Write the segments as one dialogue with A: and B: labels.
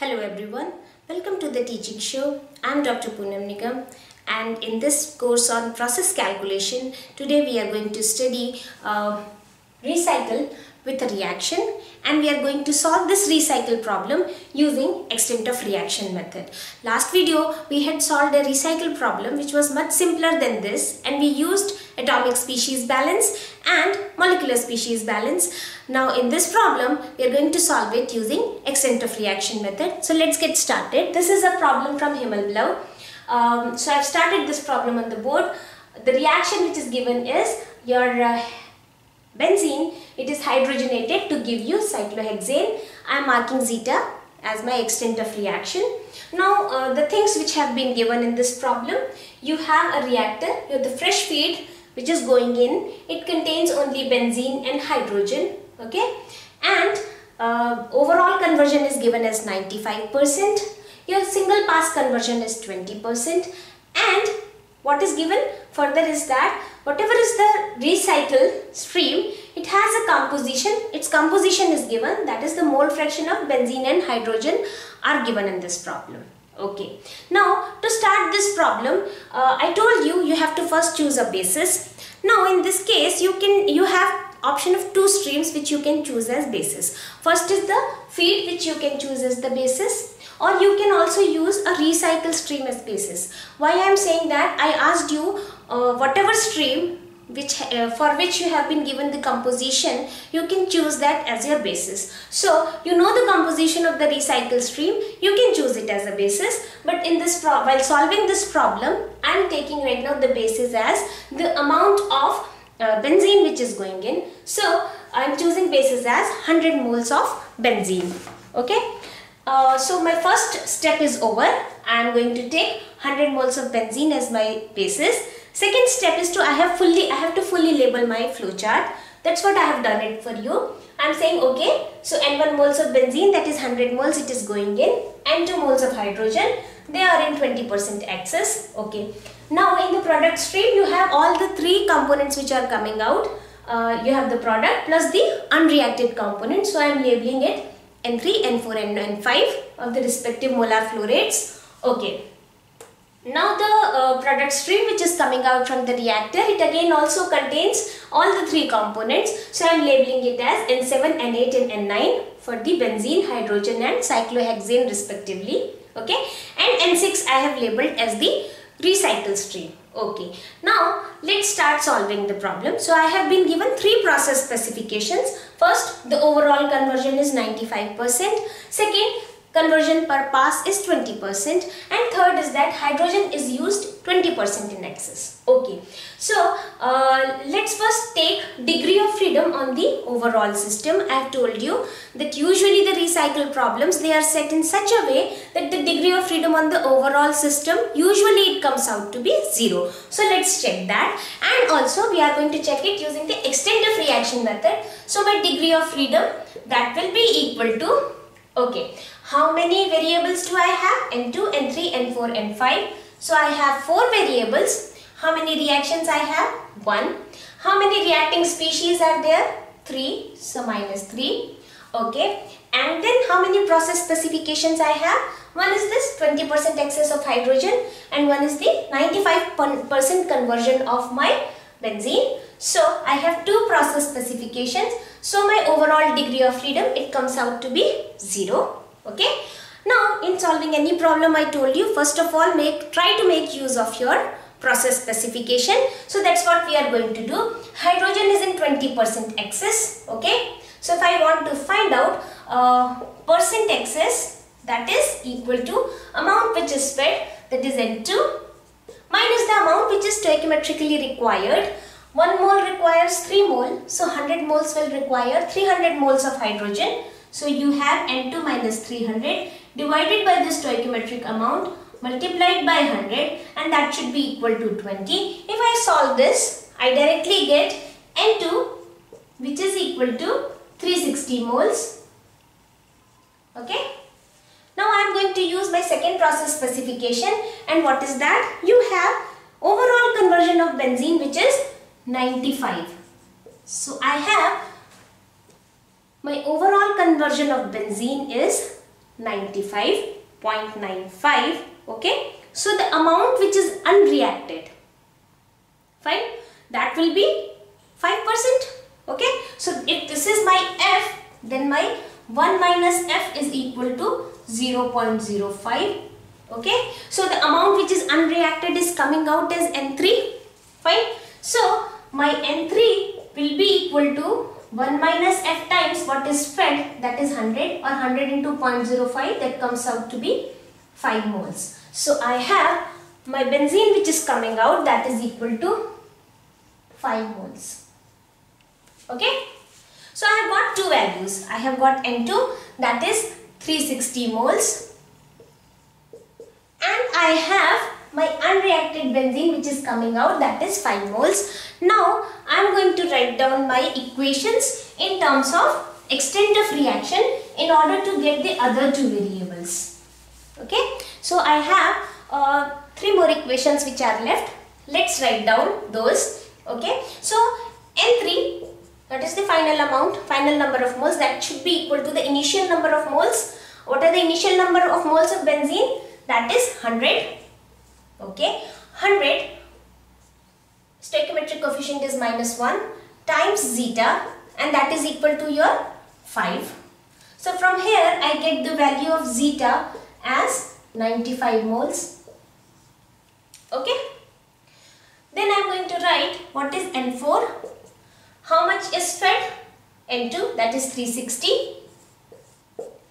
A: Hello everyone, welcome to the teaching show. I'm Dr. Poonam Nigam and in this course on process calculation, today we are going to study uh, recycle with a reaction and we are going to solve this recycle problem using extent of reaction method. Last video we had solved a recycle problem which was much simpler than this and we used atomic species balance and molecular species balance. Now in this problem we are going to solve it using extent of reaction method. So let's get started. This is a problem from Himmelblau. Um, so I've started this problem on the board. The reaction which is given is your uh, benzene, it is hydrogenated to give you cyclohexane. I am marking zeta as my extent of reaction. Now uh, the things which have been given in this problem, you have a reactor, you have the fresh feed which is going in. It contains only benzene and hydrogen, okay? And uh, overall conversion is given as 95%. Your single pass conversion is 20% and what is given further is that whatever is the recycle stream it has a composition. Its composition is given. That is the mole fraction of benzene and hydrogen are given in this problem. Okay. Now to start this problem uh, i told you you have to first choose a basis. Now in this case you can you have option of two streams which you can choose as basis. First is the feed which you can choose as the basis or you can also use a recycle stream as basis. Why I am saying that? I asked you uh, whatever stream which uh, for which you have been given the composition you can choose that as your basis. So you know the composition of the recycle stream you can choose it as a basis. But in this while solving this problem i am taking right now the basis as the amount of uh, benzene which is going in. So i am choosing basis as 100 moles of benzene. Okay? Uh, so my first step is over. I am going to take 100 moles of benzene as my basis. Second step is to I have fully I have to fully label my flowchart. That's what I have done it for you. I am saying okay. So N1 moles of benzene that is 100 moles it is going in. N2 moles of hydrogen they are in 20% excess. Okay. Now in the product stream you have all the three components which are coming out. Uh, you have the product plus the unreacted component. So I am labeling it N3, N4 and N5 of the respective molar flow rates. Okay. Now the uh, product stream which is coming out from the reactor, it again also contains all the three components. So I am labeling it as N7, N8 and N9 for the benzene, hydrogen and cyclohexane respectively. Okay. And N6 I have labeled as the recycle stream. Okay, now let's start solving the problem. So I have been given three process specifications. First, the overall conversion is 95%. Second, conversion per pass is 20% and third is that hydrogen is used 20% in excess. Okay, so uh, let's first take degree of freedom on the overall system. I have told you that usually the recycle problems they are set in such a way that the degree of freedom on the overall system usually it comes out to be 0. So let's check that and also we are going to check it using the extent of reaction method. So my degree of freedom that will be equal to Okay, how many variables do I have? N2, N3, N4, N5. So I have 4 variables. How many reactions I have? 1. How many reacting species are there? 3. So minus 3. Okay. And then how many process specifications I have? One is this 20% excess of hydrogen and one is the 95% conversion of my benzene. So I have two process specifications. So my overall degree of freedom it comes out to be 0. Okay. Now in solving any problem I told you first of all make try to make use of your process specification. So that's what we are going to do. Hydrogen is in 20% excess. Okay. So if I want to find out uh, percent excess that is equal to amount which is fed that is N2 minus the amount which is stoichiometrically required 1 mole requires 3 mole. So 100 moles will require 300 moles of hydrogen. So you have N2 minus 300 divided by the stoichiometric amount multiplied by 100 and that should be equal to 20. If I solve this, I directly get N2 which is equal to 360 moles. Okay. Now I am going to use my second process specification and what is that? You have overall conversion of benzene which is 95. So I have my overall conversion of benzene is 95.95 okay? So the amount which is unreacted fine? That will be 5% okay? So if this is my f then my 1 minus f is equal to 0.05 okay? So the amount which is unreacted is coming out as n3 fine? So my n3 will be equal to 1 minus f times what is fed that is 100 or 100 into 0.05 that comes out to be 5 moles. So i have my benzene which is coming out that is equal to 5 moles. Okay? So I have got two values. I have got N2 that is 360 moles. And I have my unreacted benzene which is coming out that is 5 moles. Now I am going to write down my equations in terms of extent of reaction in order to get the other two variables. Okay. So I have uh, three more equations which are left. Let's write down those. Okay. So N3 that is the final amount, final number of moles that should be equal to the initial number of moles. What are the initial number of moles of benzene? That is 100. Okay, 100 stoichiometric coefficient is minus 1 times zeta and that is equal to your 5. So from here I get the value of zeta as 95 moles. Okay. Then I am going to write what is N4 how much is fed? N2 that is 360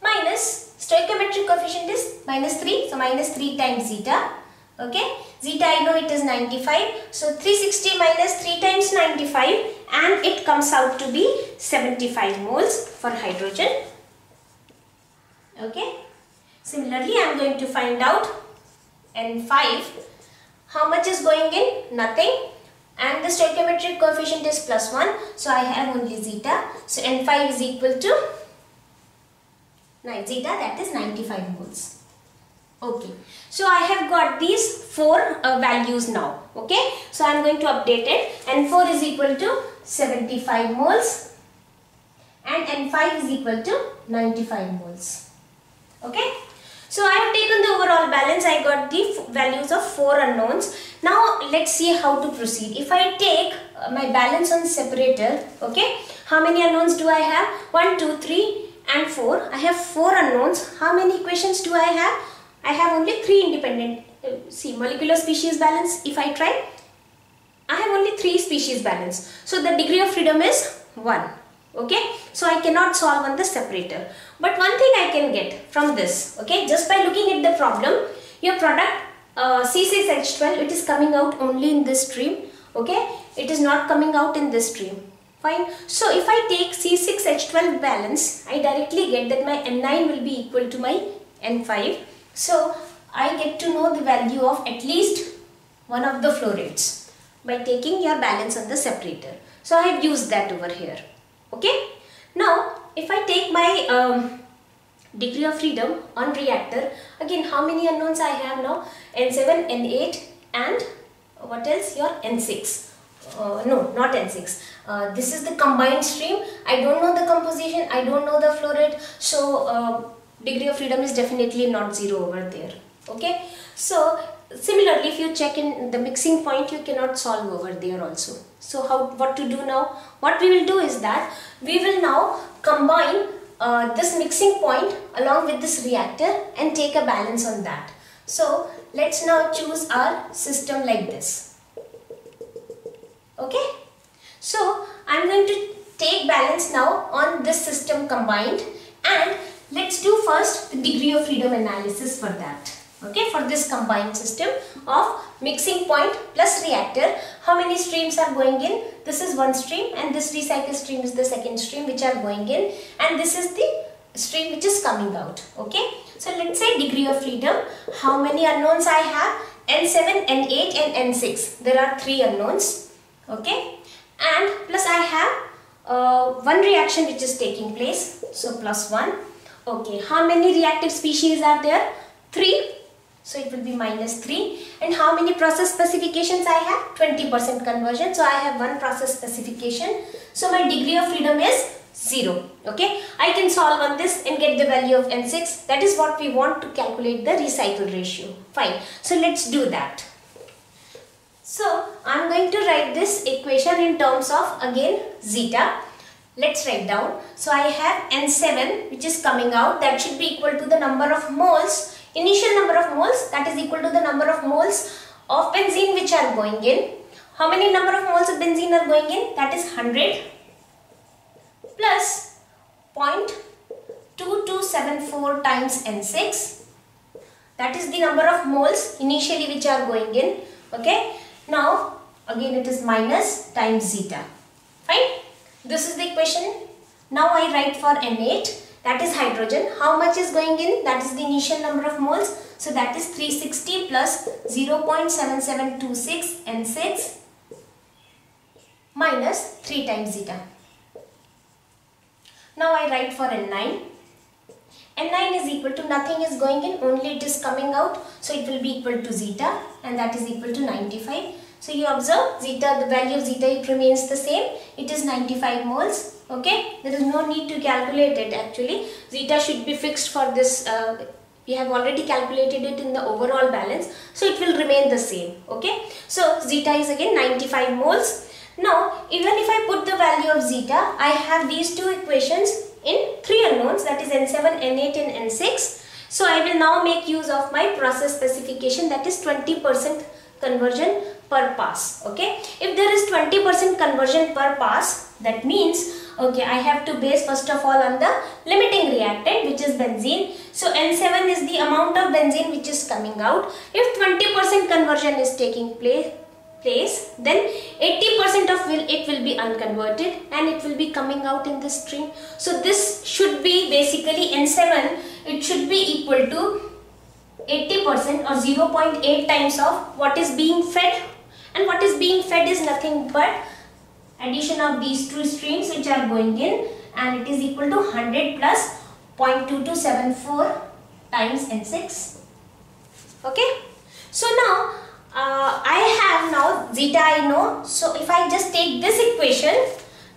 A: minus stoichiometric coefficient is minus 3 so minus 3 times zeta okay? Zeta I know it is 95 so 360 minus 3 times 95 and it comes out to be 75 moles for hydrogen. Okay? Similarly I am going to find out N5 how much is going in? Nothing. And the stoichiometric coefficient is plus 1 so I have only zeta. So n5 is equal to 9 zeta that is 95 moles okay so I have got these four uh, values now okay so I am going to update it n4 is equal to 75 moles and n5 is equal to 95 moles okay so I have taken the overall balance. I got the values of 4 unknowns. Now let's see how to proceed. If I take uh, my balance on separator, okay, how many unknowns do I have? 1, 2, 3 and 4. I have 4 unknowns. How many equations do I have? I have only 3 independent. Uh, see molecular species balance if I try. I have only 3 species balance. So the degree of freedom is 1 okay so I cannot solve on the separator but one thing I can get from this okay just by looking at the problem your product uh, C6H12 it is coming out only in this stream okay it is not coming out in this stream fine so if I take C6H12 balance I directly get that my N9 will be equal to my N5 so I get to know the value of at least one of the flow rates by taking your balance on the separator. So I have used that over here. Okay? Now if I take my um, degree of freedom on reactor again how many unknowns I have now? N7 n8 and what else? Your n6 uh, no not n6 uh, this is the combined stream. I don't know the composition. I don't know the flow rate so uh, degree of freedom is definitely not zero over there okay? So similarly if you check in the mixing point you cannot solve over there also. So how what to do now? What we will do is that we will now combine uh, this mixing point along with this reactor and take a balance on that. So let's now choose our system like this okay? So I'm going to take balance now on this system combined and let's do first the degree of freedom analysis for that. Okay for this combined system of mixing point plus reactor. How many streams are going in? This is one stream and this recycle stream is the second stream which are going in. And this is the stream which is coming out. Okay so let's say degree of freedom. How many unknowns i have? N7 n8 and n6 there are three unknowns. Okay and plus i have uh, one reaction which is taking place. So plus one okay how many reactive species are there three so it will be minus 3. And how many process specifications I have? 20% conversion. So I have one process specification. So my degree of freedom is 0. Okay, I can solve on this and get the value of N6. That is what we want to calculate the recycle ratio. Fine. So let's do that. So I'm going to write this equation in terms of again zeta. Let's write down. So I have N7 which is coming out. That should be equal to the number of moles, initial number of moles that is equal to the number of moles of benzene which are going in. How many number of moles of benzene are going in? That is 100 plus 0.2274 times N6 that is the number of moles initially which are going in. Okay? Now again it is minus times zeta. Fine this is the equation now I write for N8 that is hydrogen how much is going in that is the initial number of moles so that is 360 plus 0.7726 N6 minus 3 times zeta now I write for N9. N9 is equal to nothing is going in, only it is coming out. So it will be equal to zeta and that is equal to 95. So you observe zeta, the value of zeta it remains the same. It is 95 moles. Okay, there is no need to calculate it actually. Zeta should be fixed for this. Uh, we have already calculated it in the overall balance. So it will remain the same. Okay, so zeta is again 95 moles now, even if I put the value of zeta, I have these two equations in three unknowns that is N7, N8 and N6. So, I will now make use of my process specification that is 20% conversion per pass. Okay. If there is 20% conversion per pass, that means okay I have to base first of all on the limiting reactant which is benzene. So N7 is the amount of benzene which is coming out. If 20% conversion is taking place place then 80% of will it will be unconverted and it will be coming out in the stream so this should be basically n7 it should be equal to 80% or 0.8 times of what is being fed and what is being fed is nothing but addition of these two streams which are going in and it is equal to 100 plus 0.2274 times n6 okay so now uh, I have now zeta I know. So if I just take this equation,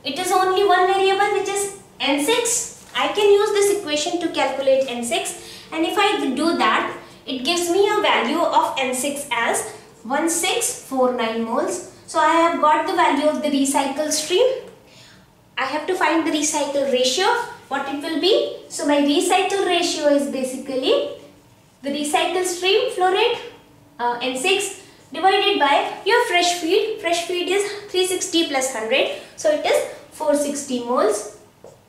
A: it is only one variable which is n6. I can use this equation to calculate n6 and if I do that, it gives me a value of n6 as 1649 moles. So I have got the value of the recycle stream. I have to find the recycle ratio, what it will be. So my recycle ratio is basically the recycle stream flow rate uh, N6 divided by your fresh feed. Fresh feed is 360 plus 100. So it is 460 moles.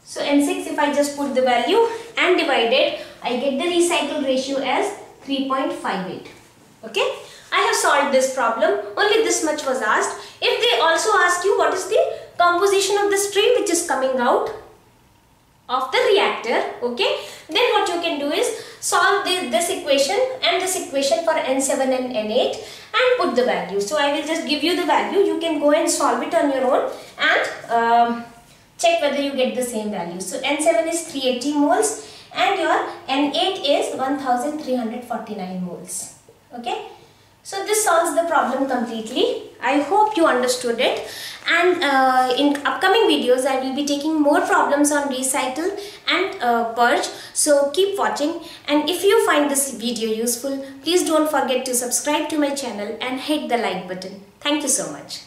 A: So N6 if I just put the value and divide it, I get the recycle ratio as 3.58. Okay. I have solved this problem. Only this much was asked. If they also ask you what is the composition of the stream which is coming out of the reactor okay then what you can do is solve this, this equation and this equation for n7 and n8 and put the value so i will just give you the value you can go and solve it on your own and um, check whether you get the same value so n7 is 380 moles and your n8 is 1349 moles okay so this solves the problem completely. I hope you understood it and uh, in upcoming videos I will be taking more problems on recycle and uh, purge. So keep watching and if you find this video useful please don't forget to subscribe to my channel and hit the like button. Thank you so much.